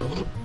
Boop.